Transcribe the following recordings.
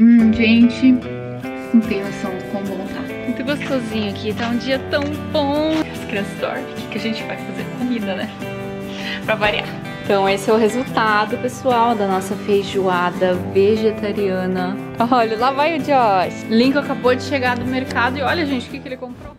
Hum, gente, não tem noção do quão bom tá. Muito gostosinho aqui, tá um dia tão bom. As crianças dormem, o que a gente vai fazer? Comida, né? Pra variar. Então esse é o resultado, pessoal, da nossa feijoada vegetariana. Olha, lá vai o Josh. Lincoln acabou de chegar do mercado e olha, gente, o que, que ele comprou.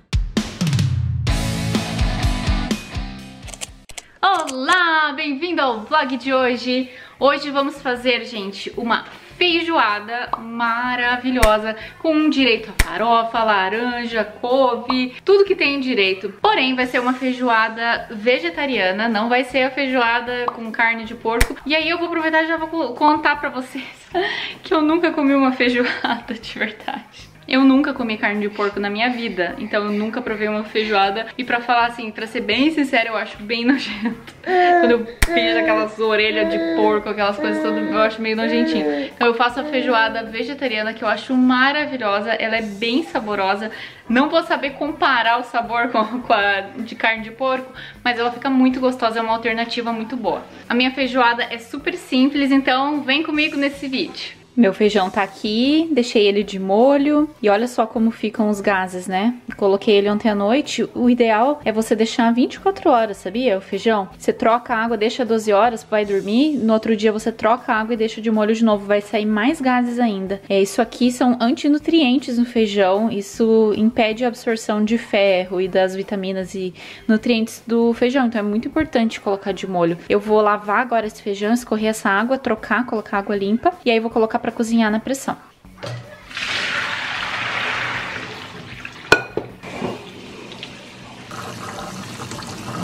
Olá, bem-vindo ao vlog de hoje. Hoje vamos fazer, gente, uma feijoada maravilhosa com direito a farofa, laranja, couve, tudo que tem direito. Porém, vai ser uma feijoada vegetariana, não vai ser a feijoada com carne de porco. E aí eu vou aproveitar e já vou contar pra vocês que eu nunca comi uma feijoada de verdade. Eu nunca comi carne de porco na minha vida, então eu nunca provei uma feijoada. E pra falar assim, pra ser bem sincera, eu acho bem nojento. Quando eu vejo aquelas orelhas de porco, aquelas coisas todas, eu acho meio nojentinho. Então eu faço a feijoada vegetariana, que eu acho maravilhosa, ela é bem saborosa. Não vou saber comparar o sabor com, a de carne de porco, mas ela fica muito gostosa, é uma alternativa muito boa. A minha feijoada é super simples, então vem comigo nesse vídeo. Meu feijão tá aqui, deixei ele de molho e olha só como ficam os gases, né? Coloquei ele ontem à noite. O ideal é você deixar 24 horas, sabia? O feijão. Você troca a água, deixa 12 horas, vai dormir. No outro dia você troca a água e deixa de molho de novo, vai sair mais gases ainda. É, isso aqui são antinutrientes no feijão. Isso impede a absorção de ferro e das vitaminas e nutrientes do feijão. Então é muito importante colocar de molho. Eu vou lavar agora esse feijão, escorrer essa água, trocar, colocar água limpa e aí vou colocar para cozinhar na pressão.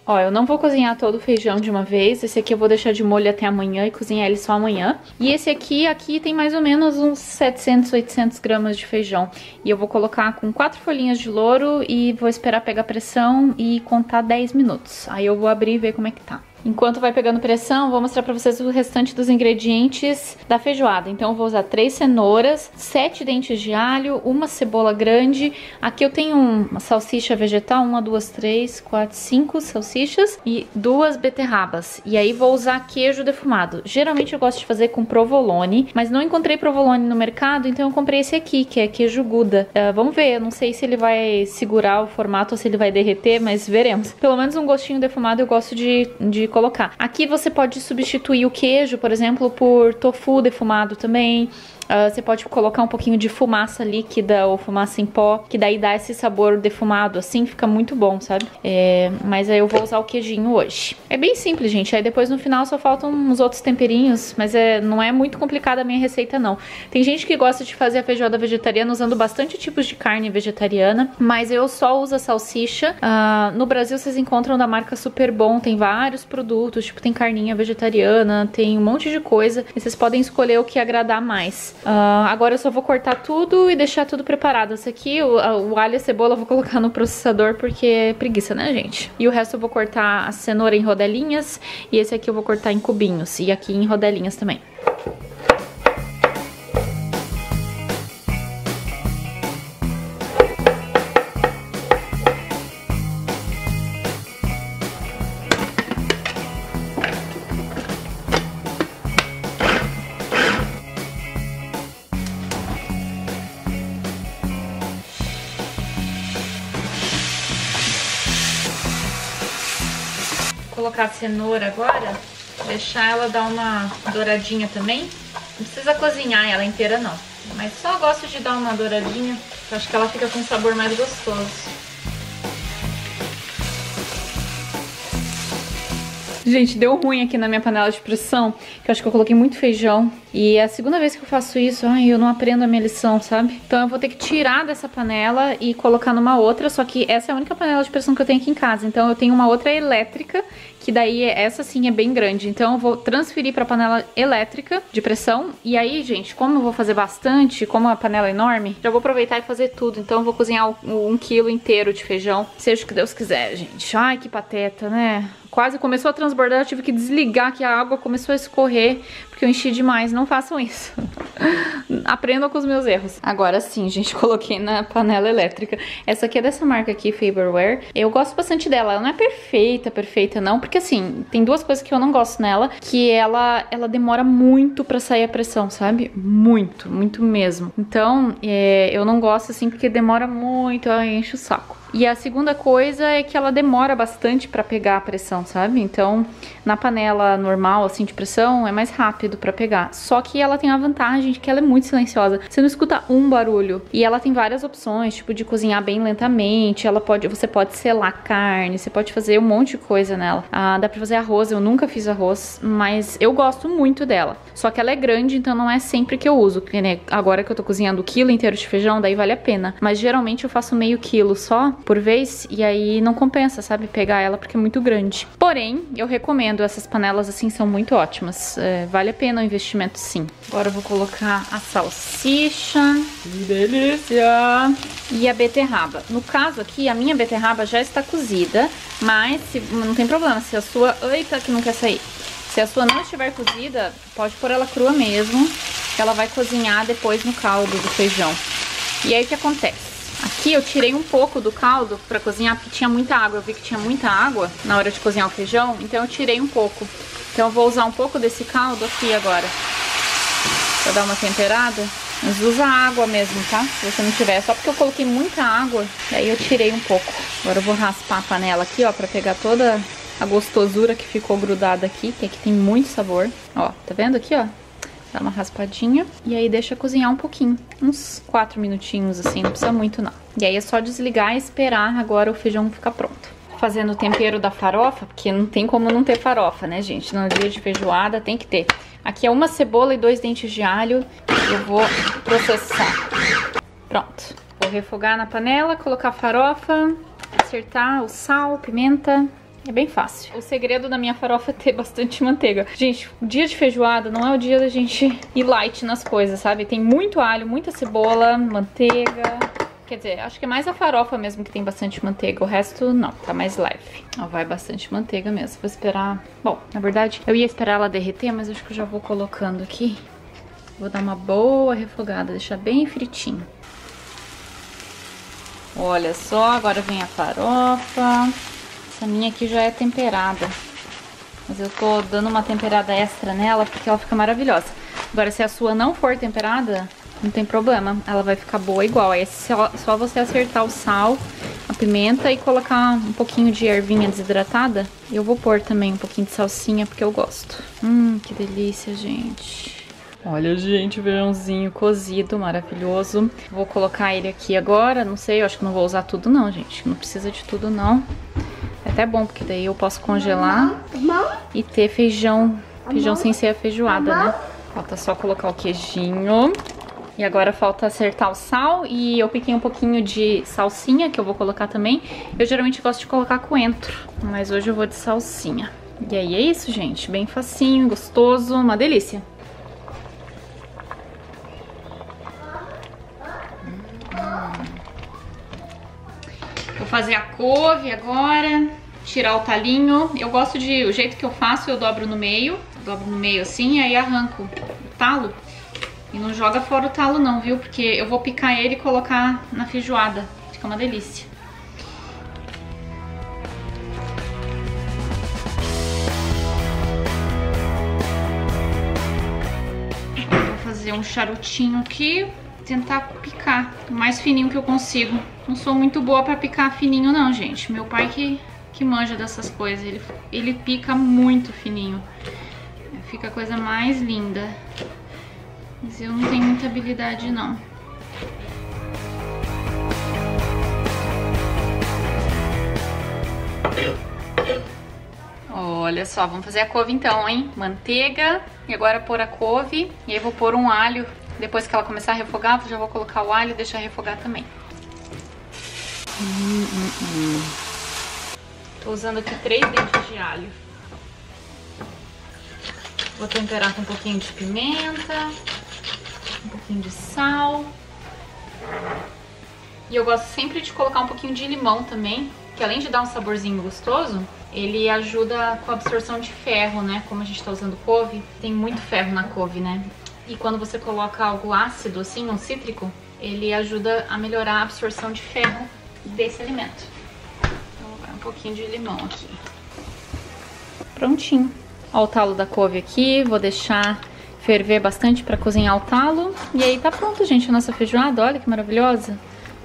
Ó, eu não vou cozinhar todo o feijão de uma vez. Esse aqui eu vou deixar de molho até amanhã e cozinhar ele só amanhã. E esse aqui, aqui tem mais ou menos uns 700, 800 gramas de feijão. E eu vou colocar com quatro folhinhas de louro e vou esperar pegar pressão e contar 10 minutos. Aí eu vou abrir e ver como é que tá. Enquanto vai pegando pressão, vou mostrar pra vocês o restante dos ingredientes da feijoada. Então vou usar três cenouras, sete dentes de alho, uma cebola grande. Aqui eu tenho uma salsicha vegetal, uma, duas, três, quatro, cinco salsichas e duas beterrabas. E aí vou usar queijo defumado. Geralmente eu gosto de fazer com provolone, mas não encontrei provolone no mercado, então eu comprei esse aqui, que é queijo Gouda. Uh, vamos ver, eu não sei se ele vai segurar o formato ou se ele vai derreter, mas veremos. Pelo menos um gostinho defumado eu gosto de, de colocar. Aqui você pode substituir o queijo, por exemplo, por tofu defumado também. Uh, você pode colocar um pouquinho de fumaça líquida ou fumaça em pó, que daí dá esse sabor defumado, assim fica muito bom, sabe? É, mas aí eu vou usar o queijinho hoje. É bem simples, gente. Aí depois no final só faltam uns outros temperinhos, mas é, não é muito complicada a minha receita, não. Tem gente que gosta de fazer a feijoada vegetariana usando bastante tipos de carne vegetariana, mas eu só uso a salsicha. Uh, no Brasil vocês encontram da marca Super Bom, tem vários produtos, tipo tem carninha vegetariana, tem um monte de coisa, e vocês podem escolher o que agradar mais. Uh, agora eu só vou cortar tudo e deixar tudo preparado. Esse aqui, o, o alho e a cebola eu vou colocar no processador porque é preguiça, né, gente? E o resto eu vou cortar a cenoura em rodelinhas e esse aqui eu vou cortar em cubinhos e aqui em rodelinhas também. Colocar a cenoura agora, deixar ela dar uma douradinha também. Não precisa cozinhar ela inteira não, mas só gosto de dar uma douradinha, acho que ela fica com um sabor mais gostoso. Gente, deu ruim aqui na minha panela de pressão, que eu acho que eu coloquei muito feijão. E é a segunda vez que eu faço isso, ai, eu não aprendo a minha lição, sabe? Então eu vou ter que tirar dessa panela e colocar numa outra, só que essa é a única panela de pressão que eu tenho aqui em casa. Então eu tenho uma outra elétrica, que daí essa sim é bem grande. Então eu vou transferir pra panela elétrica de pressão. E aí, gente, como eu vou fazer bastante, como a panela é enorme, já vou aproveitar e fazer tudo. Então eu vou cozinhar um quilo inteiro de feijão, seja o que Deus quiser, gente. Ai, que pateta, né? Quase começou a transbordar, eu tive que desligar que a água começou a escorrer, porque eu enchi demais. Não façam isso. Aprendam com os meus erros. Agora sim, gente, coloquei na panela elétrica. Essa aqui é dessa marca aqui, Faberware. Eu gosto bastante dela. Ela não é perfeita, perfeita não, porque assim, tem duas coisas que eu não gosto nela, que ela, ela demora muito pra sair a pressão, sabe? Muito, muito mesmo. Então, é, eu não gosto assim, porque demora muito, aí enche o saco. E a segunda coisa é que ela demora bastante para pegar a pressão, sabe? Então, na panela normal, assim, de pressão, é mais rápido para pegar. Só que ela tem a vantagem de que ela é muito silenciosa. Você não escuta um barulho. E ela tem várias opções, tipo de cozinhar bem lentamente. Ela pode, você pode selar carne, você pode fazer um monte de coisa nela. Ah, dá para fazer arroz. Eu nunca fiz arroz, mas eu gosto muito dela. Só que ela é grande, então não é sempre que eu uso. Né? Agora que eu tô cozinhando o quilo inteiro de feijão, daí vale a pena. Mas geralmente eu faço meio quilo só por vez e aí não compensa, sabe, pegar ela porque é muito grande. Porém, eu recomendo essas panelas assim, são muito ótimas. É, vale a pena o investimento sim. Agora eu vou colocar a salsicha. Que delícia! E a beterraba. No caso aqui, a minha beterraba já está cozida, mas se, não tem problema, se a sua... Eita, que não quer sair. Se a sua não estiver cozida, pode pôr ela crua mesmo, que ela vai cozinhar depois no caldo do feijão. E aí o que acontece? Aqui eu tirei um pouco do caldo pra cozinhar, porque tinha muita água. Eu vi que tinha muita água na hora de cozinhar o feijão, então eu tirei um pouco. Então eu vou usar um pouco desse caldo aqui agora. Pra dar uma temperada. Mas usa água mesmo, tá? Se você não tiver. Só porque eu coloquei muita água, aí eu tirei um pouco. Agora eu vou raspar a panela aqui, ó, pra pegar toda a gostosura que ficou grudada aqui, que aqui tem muito sabor. Ó, tá vendo aqui, ó? Dá uma raspadinha e aí deixa cozinhar um pouquinho, uns 4 minutinhos assim, não precisa muito não. E aí é só desligar e esperar agora o feijão ficar pronto. Fazendo o tempero da farofa, porque não tem como não ter farofa, né, gente? No dia de feijoada tem que ter. Aqui é uma cebola e dois dentes de alho. Eu vou processar. Pronto. Vou refogar na panela, colocar a farofa, acertar o sal, pimenta, é bem fácil. O segredo da minha farofa é ter bastante manteiga. Gente, o dia de feijoada não é o dia da gente ir light nas coisas, sabe? Tem muito alho, muita cebola, manteiga. Quer dizer, acho que é mais a farofa mesmo que tem bastante manteiga. O resto, não, tá mais leve. Ó, vai bastante manteiga mesmo. Vou esperar... Bom, na verdade, eu ia esperar ela derreter, mas acho que eu já vou colocando aqui. Vou dar uma boa refogada, deixar bem fritinho. Olha só, agora vem a farofa. Essa minha aqui já é temperada. Mas eu tô dando uma temperada extra nela porque ela fica maravilhosa. Agora, se a sua não for temperada, não tem problema. Ela vai ficar boa igual. É só, só você acertar o sal, a pimenta e colocar um pouquinho de ervinha desidratada. Eu vou pôr também um pouquinho de salsinha porque eu gosto. Hum, que delícia, gente. Olha, gente, feijãozinho cozido, maravilhoso. Vou colocar ele aqui agora. Não sei, eu acho que não vou usar tudo não, gente. Não precisa de tudo não. Até bom, porque daí eu posso congelar e ter feijão, feijão sem ser a feijoada, né? Falta só colocar o queijinho. E agora falta acertar o sal e eu piquei um pouquinho de salsinha, que eu vou colocar também. Eu geralmente gosto de colocar coentro, mas hoje eu vou de salsinha. E aí é isso, gente. Bem facinho, gostoso, uma delícia. Vou fazer a couve agora, tirar o talinho. Eu gosto de, o jeito que eu faço, eu dobro no meio, dobro no meio assim, aí arranco o talo. E não joga fora o talo não, viu? Porque eu vou picar ele e colocar na feijoada. Fica uma delícia. Vou fazer um charutinho aqui tentar picar o mais fininho que eu consigo. Não sou muito boa pra picar fininho não, gente. Meu pai que, que manja dessas coisas, ele, ele pica muito fininho. Fica a coisa mais linda. Mas eu não tenho muita habilidade não. Olha só, vamos fazer a couve então, hein? Manteiga e agora pôr a couve e aí vou pôr um alho depois que ela começar a refogar, já vou colocar o alho e deixar refogar também. Hum, hum, hum. Tô usando aqui três dentes de alho. Vou temperar com um pouquinho de pimenta, um pouquinho de sal. E eu gosto sempre de colocar um pouquinho de limão também, que além de dar um saborzinho gostoso, ele ajuda com a absorção de ferro, né? Como a gente tá usando couve, tem muito ferro na couve, né? E quando você coloca algo ácido, assim, um cítrico, ele ajuda a melhorar a absorção de ferro desse alimento. Pouquinho de limão aqui. Prontinho. Ó o talo da couve aqui, vou deixar ferver bastante para cozinhar o talo. E aí tá pronto, gente, a nossa feijoada. Olha que maravilhosa.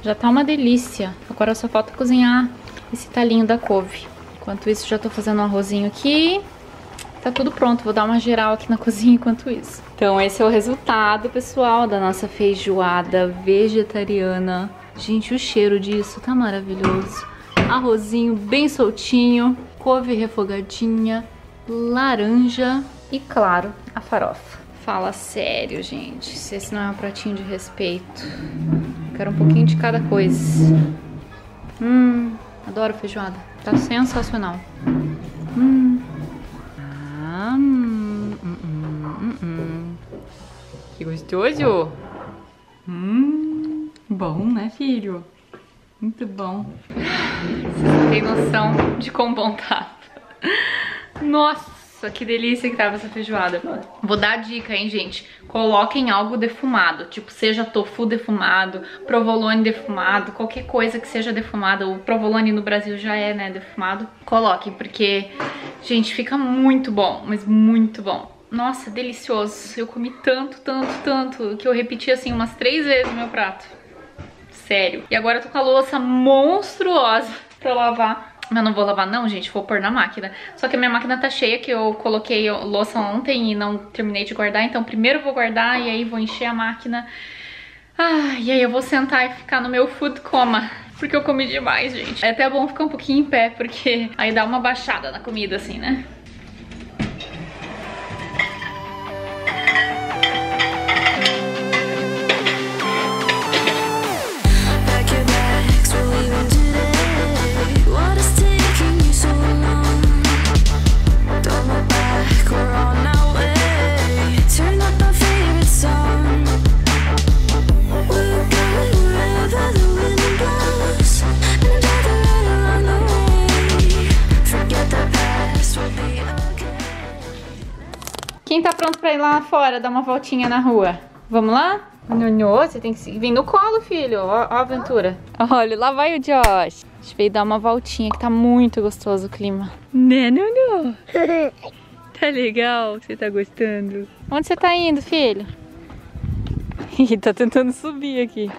Já tá uma delícia. Agora só falta cozinhar esse talinho da couve. Enquanto isso, já tô fazendo um arrozinho aqui. Tá tudo pronto, vou dar uma geral aqui na cozinha enquanto isso. Então esse é o resultado, pessoal, da nossa feijoada vegetariana. Gente, o cheiro disso tá maravilhoso. Arrozinho bem soltinho, couve refogadinha, laranja e, claro, a farofa. Fala sério, gente, se esse não é um pratinho de respeito. Quero um pouquinho de cada coisa. Hum, adoro feijoada. Tá sensacional. Hum. Ah, hum, hum, hum, hum. Que gostoso. Hum, bom, né, filho? Muito bom. Vocês não têm noção de quão bom tá. Nossa, que delícia que tava essa feijoada. Vou dar a dica, hein, gente. Coloquem algo defumado, tipo, seja tofu defumado, provolone defumado, qualquer coisa que seja defumada. O provolone no Brasil já é, né, defumado. Coloquem, porque, gente, fica muito bom, mas muito bom. Nossa, delicioso. Eu comi tanto, tanto, tanto, que eu repeti, assim, umas três vezes o meu prato. Sério. E agora eu tô com a louça monstruosa pra lavar. Mas não vou lavar não, gente, vou pôr na máquina. Só que a minha máquina tá cheia, que eu coloquei louça ontem e não terminei de guardar. Então primeiro vou guardar e aí vou encher a máquina. Ah, e aí eu vou sentar e ficar no meu food coma. Porque eu comi demais, gente. É até bom ficar um pouquinho em pé, porque aí dá uma baixada na comida, assim, né? Lá fora, dar uma voltinha na rua? Vamos lá? Nhonhô, você tem que vir no colo, filho. Ó, ó a aventura. Olha, lá vai o Josh. A gente veio dar uma voltinha, que tá muito gostoso o clima. Né, Nhonhô? Tá legal? Você tá gostando? Onde você tá indo, filho? Ih, tá tentando subir aqui.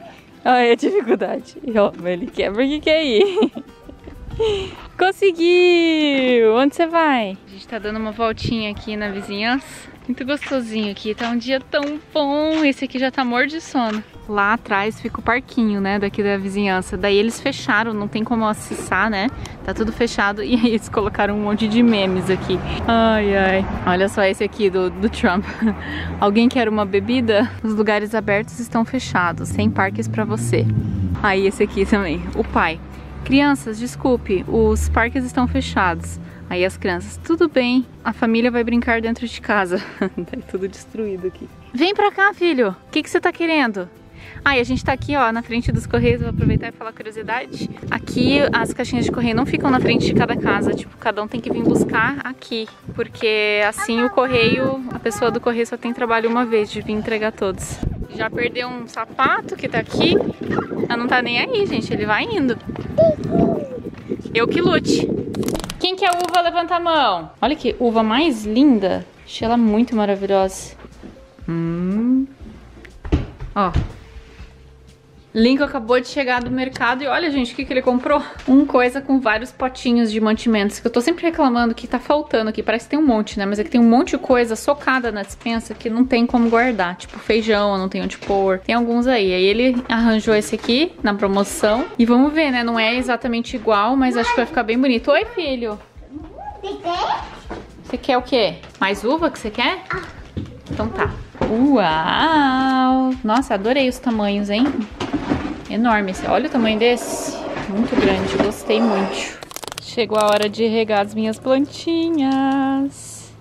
Olha a dificuldade. Ó, mas ele quer porque quer ir. Conseguiu! Onde você vai? A gente tá dando uma voltinha aqui na vizinhança. Muito gostosinho aqui, tá um dia tão bom. Esse aqui já tá morto de sono. Lá atrás fica o parquinho, né, daqui da vizinhança. Daí eles fecharam, não tem como acessar, né? Tá tudo fechado e aí eles colocaram um monte de memes aqui. Ai, ai. Olha só esse aqui do, do Trump. Alguém quer uma bebida? Os lugares abertos estão fechados, sem parques pra você. Aí esse aqui também, o pai. Crianças, desculpe, os parques estão fechados. Aí as crianças, tudo bem, a família vai brincar dentro de casa. tá tudo destruído aqui. Vem pra cá, filho. O que, que você tá querendo? Ah, e a gente tá aqui, ó, na frente dos correios, vou aproveitar e falar curiosidade. Aqui as caixinhas de correio não ficam na frente de cada casa, tipo, cada um tem que vir buscar aqui, porque assim o correio, a pessoa do correio só tem trabalho uma vez de vir entregar todos. Já perdeu um sapato que tá aqui, ela não tá nem aí, gente, ele vai indo. Eu que lute. Quem quer uva, levanta a mão. Olha que uva mais linda. Achei ela muito maravilhosa. Hum. Ó, Lincoln acabou de chegar do mercado e olha, gente, o que, que ele comprou? Um coisa com vários potinhos de mantimentos, que eu tô sempre reclamando que tá faltando aqui. Parece que tem um monte, né? Mas é que tem um monte de coisa socada na dispensa que não tem como guardar. Tipo feijão, não tem onde pôr. Tem alguns aí. Aí ele arranjou esse aqui na promoção. E vamos ver, né? Não é exatamente igual, mas acho que vai ficar bem bonito. Oi, filho! Você quer o quê? Mais uva que você quer? Então tá. Uau! Nossa, adorei os tamanhos, hein? Enorme. Olha o tamanho desse. Muito grande. Gostei muito. Chegou a hora de regar as minhas plantinhas.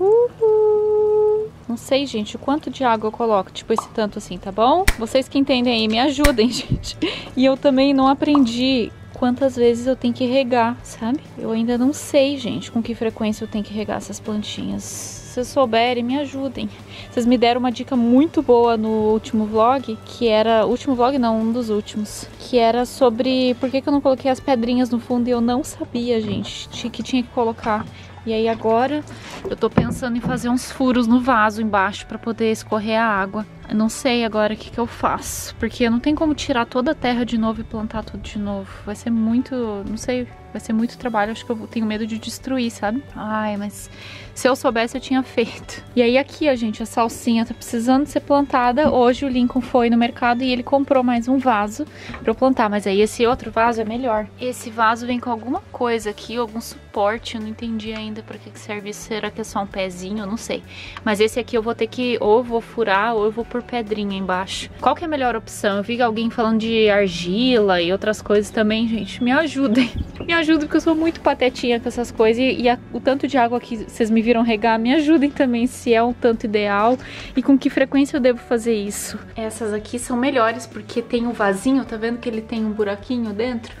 Uhul. Não sei, gente, quanto de água eu coloco. Tipo esse tanto assim, tá bom? Vocês que entendem aí, me ajudem, gente. E eu também não aprendi quantas vezes eu tenho que regar, sabe? Eu ainda não sei, gente, com que frequência eu tenho que regar essas plantinhas. Vocês souberem, me ajudem. Vocês me deram uma dica muito boa no último vlog, que era. Último vlog não, um dos últimos. Que era sobre por que, que eu não coloquei as pedrinhas no fundo e eu não sabia, gente, que tinha que colocar. E aí agora eu tô pensando em fazer uns furos no vaso embaixo para poder escorrer a água. Eu não sei agora o que, que eu faço, porque não tem como tirar toda a terra de novo e plantar tudo de novo. Vai ser muito, não sei, vai ser muito trabalho. Acho que eu tenho medo de destruir, sabe? Ai, mas se eu soubesse, eu tinha feito. E aí aqui, ó, gente, a salsinha tá precisando ser plantada. Hoje o Lincoln foi no mercado e ele comprou mais um vaso pra eu plantar. Mas aí esse outro vaso é melhor. Esse vaso vem com alguma coisa aqui, algum suporte. Eu não entendi ainda pra que serve isso. Será que é só um pezinho? Eu não sei. Mas esse aqui eu vou ter que, ou vou furar, ou eu vou por pedrinha embaixo. Qual que é a melhor opção? Eu vi alguém falando de argila e outras coisas também, gente. Me ajudem. Me ajudem, porque eu sou muito patetinha com essas coisas. E, e a, o tanto de água que vocês me viram regar, me ajudem também se é um tanto ideal e com que frequência eu devo fazer isso. Essas aqui são melhores porque tem um vasinho, tá vendo que ele tem um buraquinho dentro?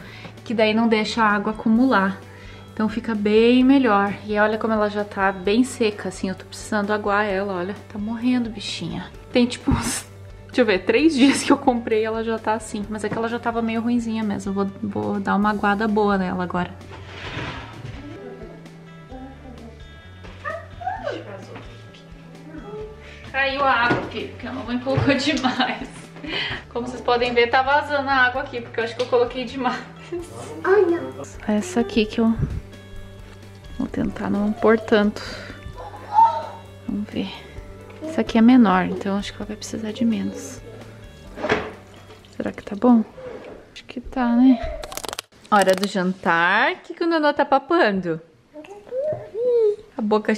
Que daí não deixa a água acumular. Então fica bem melhor. E olha como ela já tá bem seca, assim. Eu tô precisando aguar ela, olha. Tá morrendo, bichinha. Tem tipo uns... Deixa eu ver, três dias que eu comprei ela já tá assim. Mas é que ela já tava meio ruinzinha mesmo. Vou, vou dar uma aguada boa nela agora. Caiu a água aqui, porque a mamãe colocou demais. Como vocês podem ver, tá vazando a água aqui, porque eu acho que eu coloquei demais. Essa aqui que eu vou tentar não pôr tanto. Vamos ver. Essa aqui é menor, então acho que ela vai precisar de menos. Será que tá bom? Acho que tá, né? Hora do jantar. O que, que o Nonô tá papando? A boca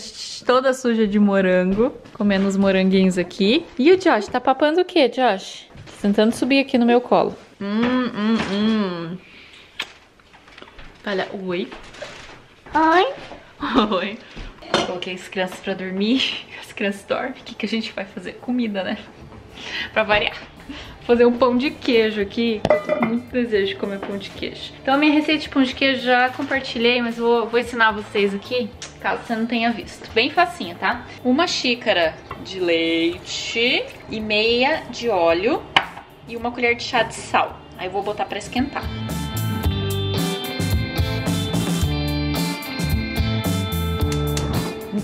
toda suja de morango. Comendo os moranguinhos aqui. E o Josh, tá papando o que, Josh? Tá tentando subir aqui no meu colo. Hum, hum, hum. Olha, oi. Oi. Oi. Coloquei as crianças pra dormir. As crianças dormem. O que, que a gente vai fazer? Comida, né? Pra variar fazer um pão de queijo aqui. Eu tô com muito desejo de comer pão de queijo. Então a minha receita de pão de queijo já compartilhei, mas vou, vou ensinar vocês aqui, caso você não tenha visto. Bem facinho, tá? Uma xícara de leite e meia de óleo e uma colher de chá de sal. Aí eu vou botar pra esquentar.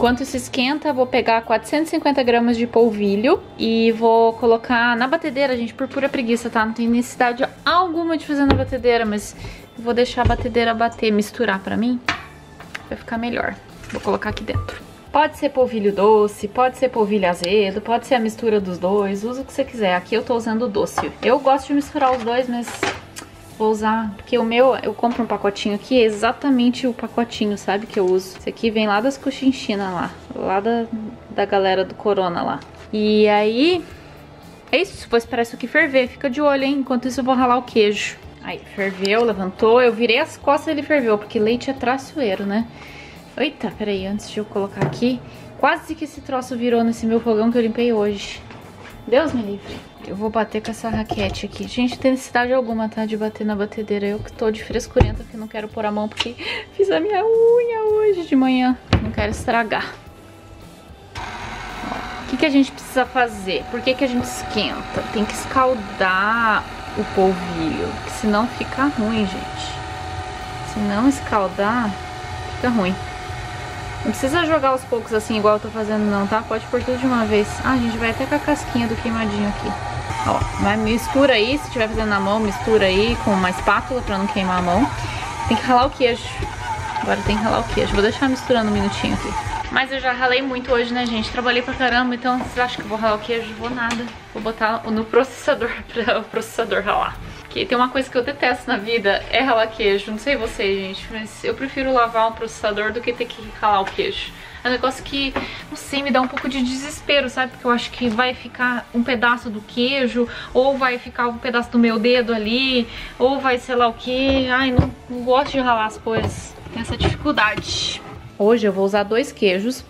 Enquanto isso esquenta, vou pegar 450 gramas de polvilho e vou colocar na batedeira, gente, por pura preguiça, tá? Não tem necessidade alguma de fazer na batedeira, mas vou deixar a batedeira bater, misturar pra mim, vai ficar melhor. Vou colocar aqui dentro. Pode ser polvilho doce, pode ser polvilho azedo, pode ser a mistura dos dois, usa o que você quiser. Aqui eu tô usando doce. Eu gosto de misturar os dois, mas vou usar, porque o meu, eu compro um pacotinho aqui, é exatamente o pacotinho, sabe, que eu uso. Esse aqui vem lá das Cochinchina lá, lá da, da galera do Corona lá. E aí, é isso, vou esperar isso aqui ferver, fica de olho, hein, enquanto isso eu vou ralar o queijo. Aí, ferveu, levantou, eu virei as costas e ele ferveu, porque leite é traiçoeiro, né? Eita, peraí, antes de eu colocar aqui, quase que esse troço virou nesse meu fogão que eu limpei hoje. Deus me livre. Eu vou bater com essa raquete aqui. Gente, tem necessidade alguma, tá? De bater na batedeira. Eu que tô de frescurenta, que não quero pôr a mão, porque fiz a minha unha hoje de manhã. Não quero estragar. o que, que a gente precisa fazer? Por que, que a gente esquenta? Tem que escaldar o polvilho, que senão fica ruim, gente. Se não escaldar, fica ruim. Não precisa jogar aos poucos assim, igual eu tô fazendo não, tá? Pode pôr tudo de uma vez. Ah, a gente vai até com a casquinha do queimadinho aqui. Ó, mas mistura aí, se estiver fazendo na mão, mistura aí com uma espátula pra não queimar a mão. Tem que ralar o queijo. Agora tem que ralar o queijo. Vou deixar misturando um minutinho aqui. Mas eu já ralei muito hoje, né, gente? Trabalhei pra caramba, então vocês acham que eu vou ralar o queijo? Vou nada. Vou botar no processador pra o processador ralar. Que tem uma coisa que eu detesto na vida, é ralar queijo. Não sei você, gente, mas eu prefiro lavar um processador do que ter que ralar o queijo. É um negócio que, não sei, me dá um pouco de desespero, sabe? Porque eu acho que vai ficar um pedaço do queijo, ou vai ficar um pedaço do meu dedo ali, ou vai sei lá o que. Ai, não, não gosto de ralar as coisas. Tem essa dificuldade. Hoje eu vou usar dois queijos,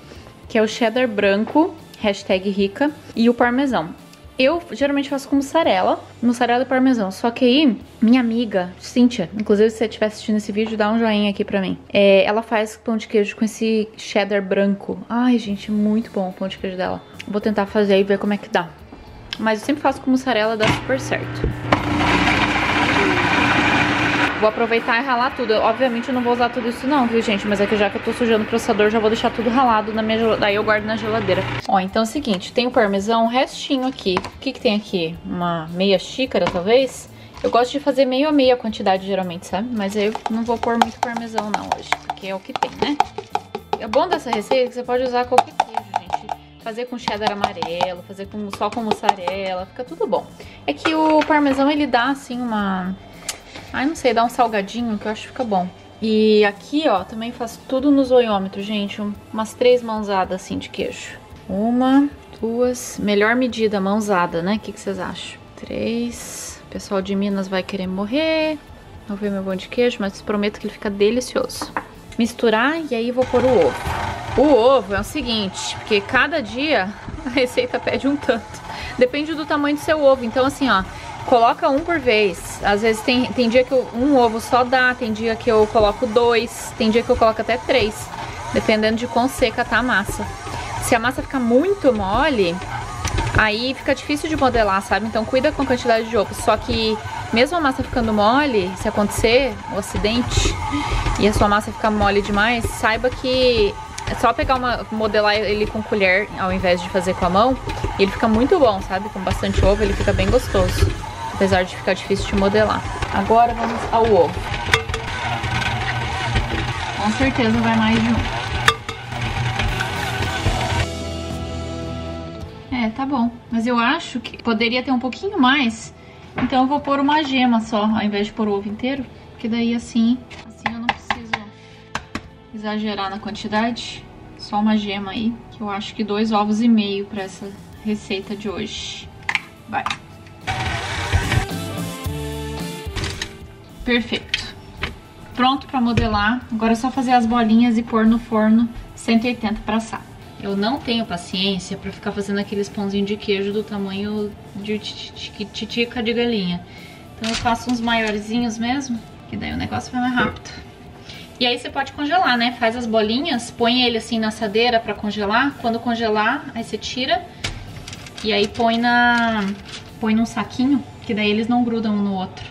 que é o cheddar branco, hashtag rica, e o parmesão. Eu geralmente faço com mussarela, mussarela e parmesão. Só que aí, minha amiga, Cíntia, inclusive se você estiver assistindo esse vídeo, dá um joinha aqui pra mim. É, ela faz pão de queijo com esse cheddar branco. Ai, gente, muito bom o pão de queijo dela. Vou tentar fazer e ver como é que dá. Mas eu sempre faço com mussarela, dá super certo. Vou aproveitar e ralar tudo. Obviamente eu não vou usar tudo isso não, viu, gente? Mas é que já que eu tô sujando o processador, já vou deixar tudo ralado na minha geladeira. Daí eu guardo na geladeira. Ó, então é o seguinte, tem o parmesão, um restinho aqui. O que que tem aqui? Uma meia xícara, talvez? Eu gosto de fazer meio a meia quantidade, geralmente, sabe? Mas eu não vou pôr muito parmesão não hoje, porque é o que tem, né? É bom dessa receita que você pode usar qualquer queijo, gente. Fazer com cheddar amarelo, fazer com, só com mussarela, fica tudo bom. É que o parmesão, ele dá, assim, uma Ai, não sei, dá um salgadinho que eu acho que fica bom. E aqui, ó, também faço tudo no zoiômetro, gente. Umas três mãozadas assim de queijo. Uma, duas, melhor medida, mãozada, né? O que, que vocês acham? Três. O pessoal de Minas vai querer morrer. Vou ver meu pão de queijo, mas prometo que ele fica delicioso. Misturar e aí vou pôr o ovo. O ovo é o seguinte, porque cada dia a receita pede um tanto. Depende do tamanho do seu ovo. Então, assim, ó, coloca um por vez. Às vezes tem, tem dia que eu, um ovo só dá, tem dia que eu coloco dois, tem dia que eu coloco até três, dependendo de quão seca tá a massa. Se a massa ficar muito mole, aí fica difícil de modelar, sabe? Então cuida com a quantidade de ovo. Só que mesmo a massa ficando mole, se acontecer o um acidente e a sua massa ficar mole demais, saiba que é só pegar uma, modelar ele com colher ao invés de fazer com a mão. Ele fica muito bom, sabe? Com bastante ovo ele fica bem gostoso apesar de ficar difícil de modelar. Agora vamos ao ovo. Com certeza vai mais de um. É, tá bom. Mas eu acho que poderia ter um pouquinho mais. Então eu vou pôr uma gema só, ao invés de pôr o ovo inteiro. Porque daí assim, assim eu não preciso exagerar na quantidade. Só uma gema aí, que eu acho que dois ovos e meio para essa receita de hoje. Vai. Perfeito. Pronto para modelar. Agora é só fazer as bolinhas e pôr no forno 180 para assar. Eu não tenho paciência para ficar fazendo aqueles pãozinhos de queijo do tamanho de titica de galinha. Então eu faço uns maiorzinhos mesmo, que daí o negócio vai mais rápido. E aí você pode congelar, né? Faz as bolinhas, põe ele assim na assadeira para congelar. Quando congelar, aí você tira e aí põe na põe num saquinho, que daí eles não grudam um no outro.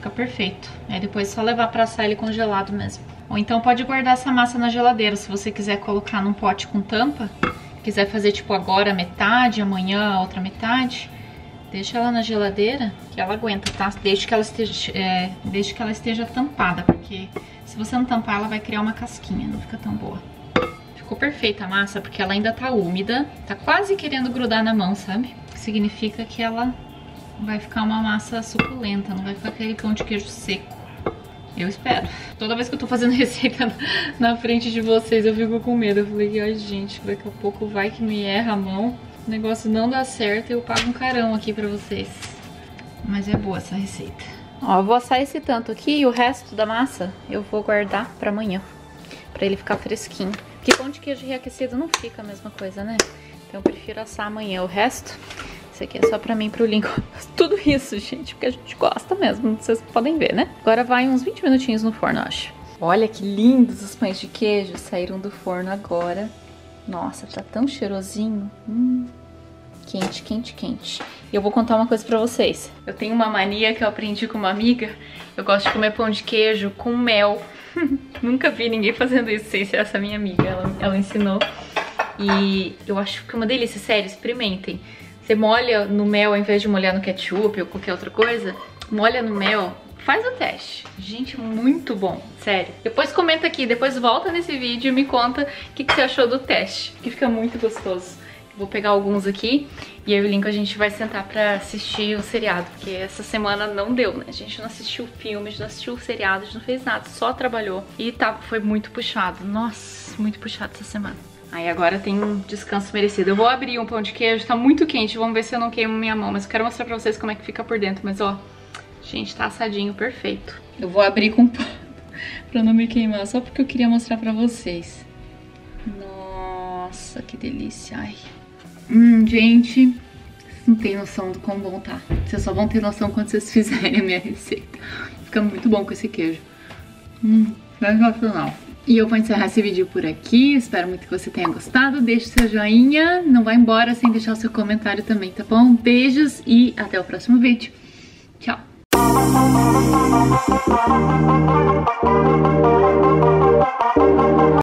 Fica perfeito. Aí depois é só levar pra assar ele congelado mesmo. Ou então pode guardar essa massa na geladeira, se você quiser colocar num pote com tampa. Quiser fazer tipo agora metade, amanhã a outra metade. Deixa ela na geladeira, que ela aguenta, tá? Desde que ela esteja, é, desde que ela esteja tampada, porque se você não tampar, ela vai criar uma casquinha, não fica tão boa. Ficou perfeita a massa, porque ela ainda tá úmida, tá quase querendo grudar na mão, sabe? Significa que ela vai ficar uma massa suculenta, não vai ficar aquele pão de queijo seco. Eu espero. Toda vez que eu tô fazendo receita na frente de vocês, eu fico com medo. Eu falei, ai gente, daqui a pouco vai que me erra a mão. O negócio não dá certo e eu pago um carão aqui pra vocês. Mas é boa essa receita. Ó, eu vou assar esse tanto aqui e o resto da massa eu vou guardar pra amanhã. Pra ele ficar fresquinho. Porque pão de queijo reaquecido não fica a mesma coisa, né? Então eu prefiro assar amanhã o resto. Esse aqui é só pra mim pro Lincoln. Tudo isso, gente, porque a gente gosta mesmo. Vocês podem ver, né? Agora vai uns 20 minutinhos no forno, acho. Olha que lindos os pães de queijo saíram do forno agora. Nossa, tá tão cheirosinho. Hum, quente, quente, quente. E eu vou contar uma coisa pra vocês. Eu tenho uma mania que eu aprendi com uma amiga. Eu gosto de comer pão de queijo com mel. Nunca vi ninguém fazendo isso sem ser essa minha amiga. Ela, ela ensinou. E eu acho que é uma delícia, sério, experimentem. Você molha no mel ao invés de molhar no ketchup ou qualquer outra coisa, molha no mel, faz o teste. Gente, muito bom, sério. Depois comenta aqui, depois volta nesse vídeo e me conta o que, que você achou do teste, que fica muito gostoso. Vou pegar alguns aqui e aí o link a gente vai sentar pra assistir o seriado, porque essa semana não deu, né? A gente não assistiu filme, a gente não assistiu seriado, a gente não fez nada, só trabalhou. E tá, foi muito puxado, nossa, muito puxado essa semana. Aí agora tem um descanso merecido. Eu vou abrir um pão de queijo, tá muito quente, vamos ver se eu não queimo minha mão. Mas eu quero mostrar pra vocês como é que fica por dentro. Mas ó, gente, tá assadinho, perfeito. Eu vou abrir com pano pra não me queimar, só porque eu queria mostrar pra vocês. Nossa, que delícia, ai. Hum, gente, não tem noção do quão bom tá. Vocês só vão ter noção quando vocês fizerem a minha receita. Fica muito bom com esse queijo. Hum, sensacional. E eu vou encerrar esse vídeo por aqui, espero muito que você tenha gostado, deixe seu joinha, não vá embora sem deixar o seu comentário também, tá bom? Beijos e até o próximo vídeo. Tchau!